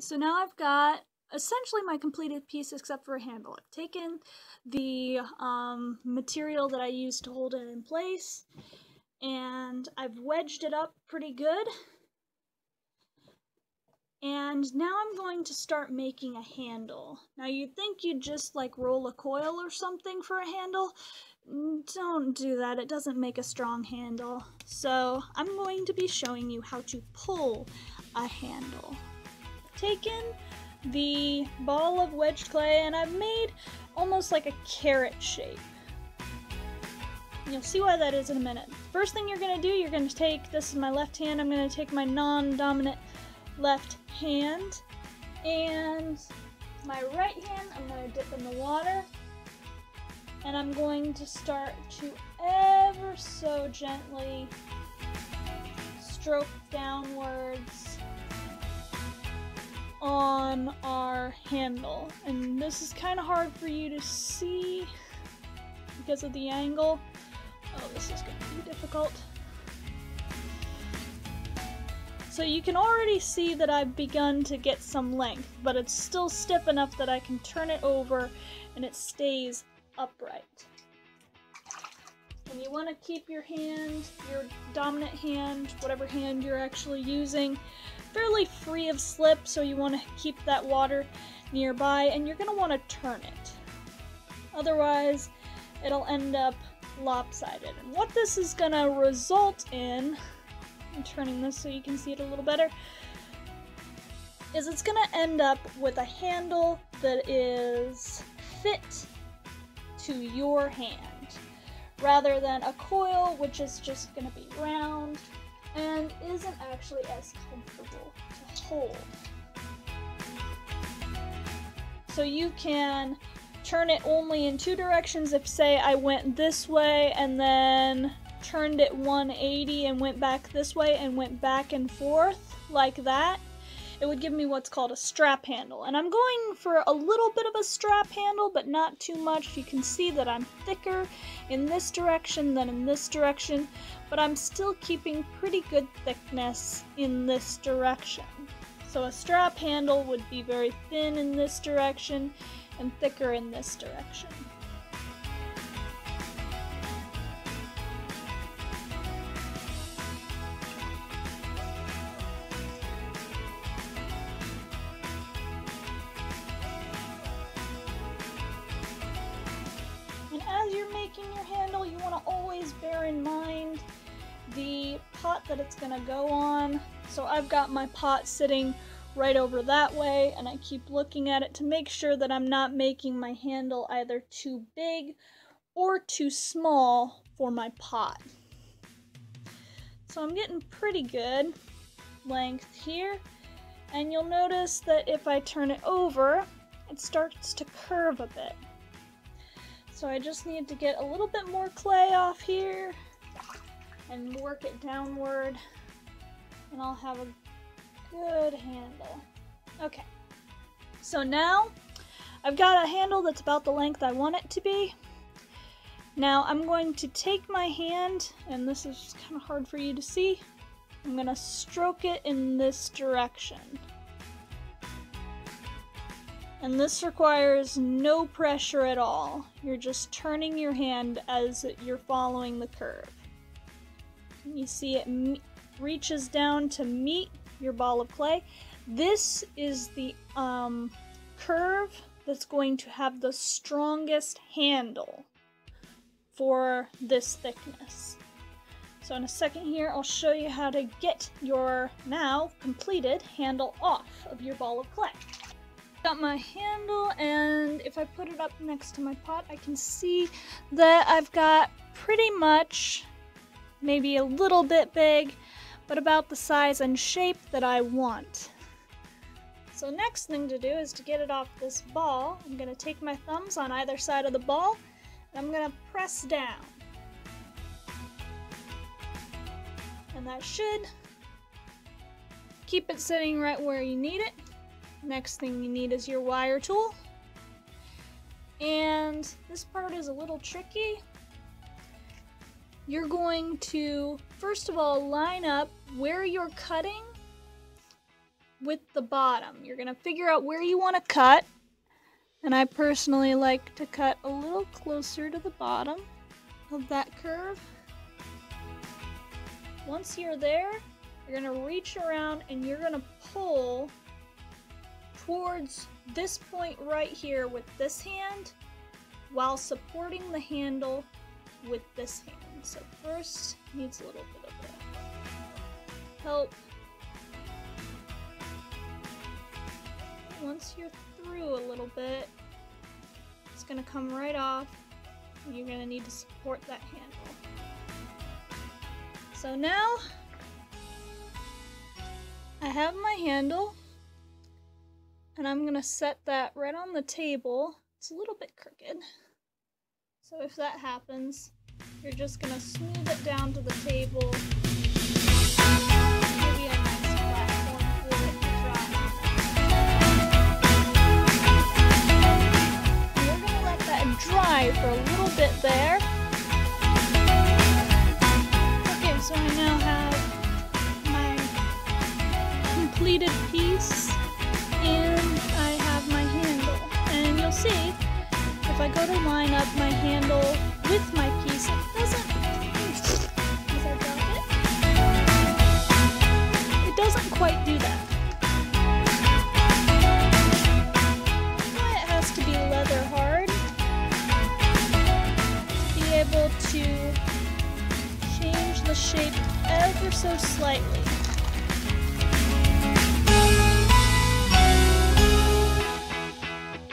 So now I've got essentially my completed piece except for a handle. I've taken the um, material that I used to hold it in place and I've wedged it up pretty good. And now I'm going to start making a handle. Now you'd think you'd just like roll a coil or something for a handle. Don't do that, it doesn't make a strong handle. So I'm going to be showing you how to pull a handle. Taken the ball of wedged clay and I've made almost like a carrot shape. You'll see why that is in a minute. First thing you're going to do, you're going to take, this is my left hand, I'm going to take my non-dominant left hand and my right hand I'm going to dip in the water and I'm going to start to ever so gently stroke downwards on our handle. And this is kind of hard for you to see because of the angle. Oh, this is going to be difficult. So you can already see that I've begun to get some length, but it's still stiff enough that I can turn it over and it stays upright. And you want to keep your hand, your dominant hand, whatever hand you're actually using, fairly free of slip, so you want to keep that water nearby, and you're going to want to turn it. Otherwise, it'll end up lopsided. And what this is going to result in, I'm turning this so you can see it a little better, is it's going to end up with a handle that is fit to your hand rather than a coil which is just going to be round and isn't actually as comfortable to hold. So you can turn it only in two directions if say I went this way and then turned it 180 and went back this way and went back and forth like that it would give me what's called a strap handle. And I'm going for a little bit of a strap handle, but not too much. You can see that I'm thicker in this direction than in this direction, but I'm still keeping pretty good thickness in this direction. So a strap handle would be very thin in this direction and thicker in this direction. Making your handle, you want to always bear in mind the pot that it's going to go on. So I've got my pot sitting right over that way and I keep looking at it to make sure that I'm not making my handle either too big or too small for my pot. So I'm getting pretty good length here and you'll notice that if I turn it over it starts to curve a bit. So I just need to get a little bit more clay off here and work it downward and I'll have a good handle. Okay, so now I've got a handle that's about the length I want it to be. Now I'm going to take my hand, and this is kind of hard for you to see, I'm going to stroke it in this direction. And this requires no pressure at all. You're just turning your hand as you're following the curve. You see it reaches down to meet your ball of clay. This is the um, curve that's going to have the strongest handle for this thickness. So in a second here, I'll show you how to get your now completed handle off of your ball of clay. Got my handle and if I put it up next to my pot I can see that I've got pretty much maybe a little bit big but about the size and shape that I want. So next thing to do is to get it off this ball. I'm going to take my thumbs on either side of the ball and I'm going to press down. And that should keep it sitting right where you need it. Next thing you need is your wire tool. And this part is a little tricky. You're going to, first of all, line up where you're cutting with the bottom. You're going to figure out where you want to cut. And I personally like to cut a little closer to the bottom of that curve. Once you're there, you're going to reach around and you're going to pull towards this point right here with this hand while supporting the handle with this hand. So first needs a little bit of help. Once you're through a little bit, it's gonna come right off. You're gonna need to support that handle. So now I have my handle and I'm gonna set that right on the table. It's a little bit crooked. So if that happens, you're just gonna smooth it down to the table. dry for a little bit there. Okay, so I now have my completed if I go to line up my handle with my piece, it doesn't, it? It doesn't quite do that. Why it has to be leather hard to be able to change the shape ever so slightly.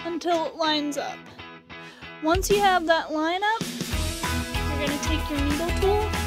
until it lines up. Once you have that line up, you're going to take your needle tool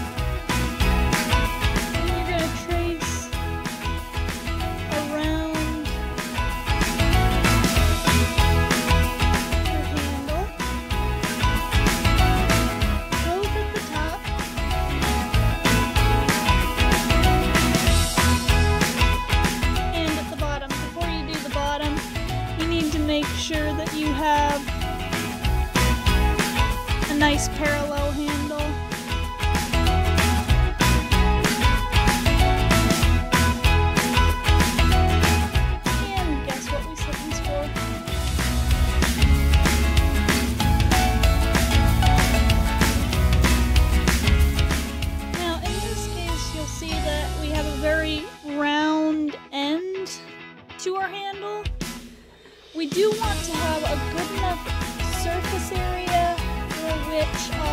for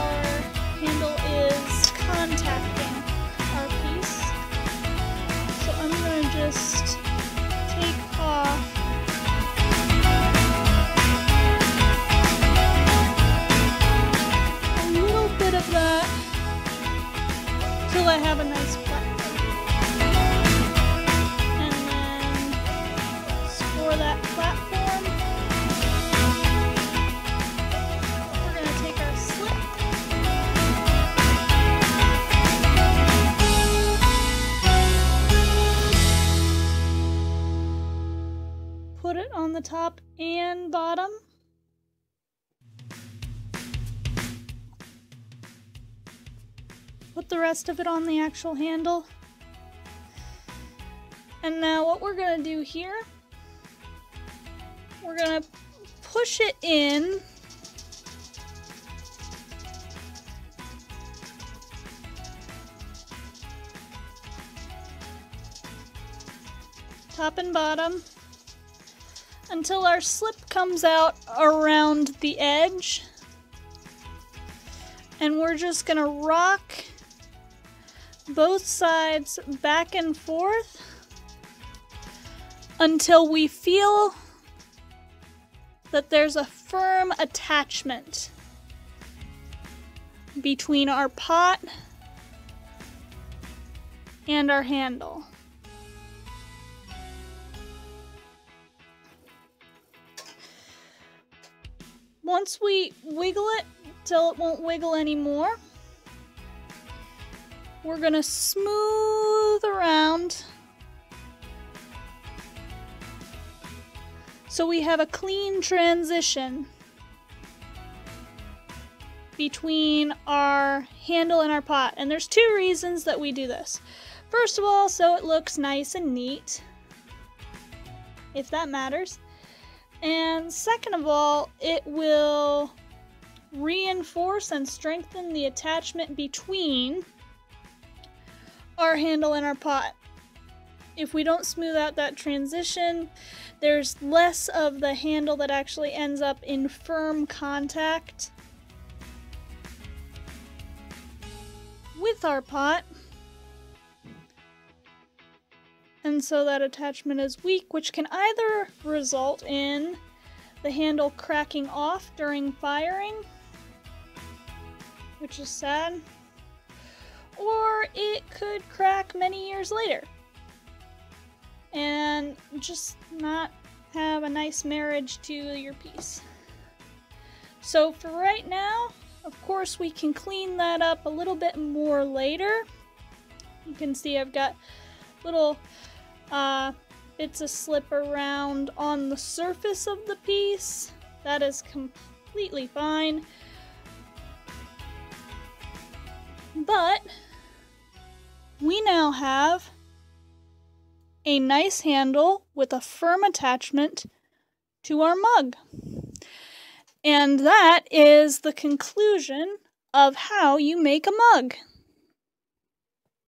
Put the rest of it on the actual handle. And now what we're going to do here we're gonna push it in. Top and bottom until our slip comes out around the edge. And we're just gonna rock both sides back and forth until we feel that there's a firm attachment between our pot and our handle. Once we wiggle it till it won't wiggle anymore, we're gonna smooth around So we have a clean transition between our handle and our pot. And there's two reasons that we do this. First of all, so it looks nice and neat. if that matters. And second of all, it will reinforce and strengthen the attachment between our handle and our pot. If we don't smooth out that transition, there's less of the handle that actually ends up in firm contact with our pot. And so that attachment is weak, which can either result in the handle cracking off during firing, which is sad, or it could crack many years later and just not have a nice marriage to your piece. So for right now, of course, we can clean that up a little bit more later. You can see I've got little uh, bits of slip around on the surface of the piece. That is completely fine. But we now have a nice handle with a firm attachment to our mug. And that is the conclusion of how you make a mug.